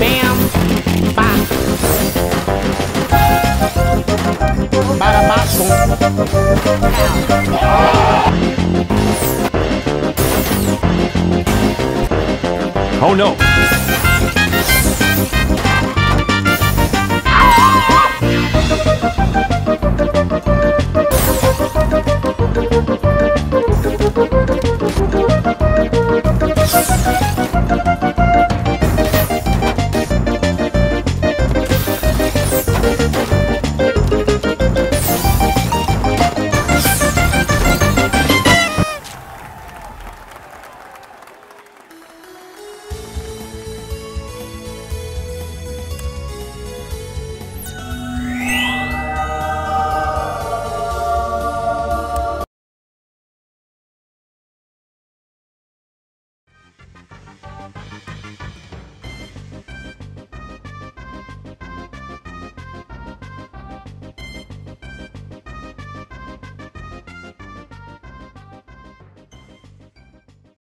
bam, bam. Bada bop, boom. Oh no!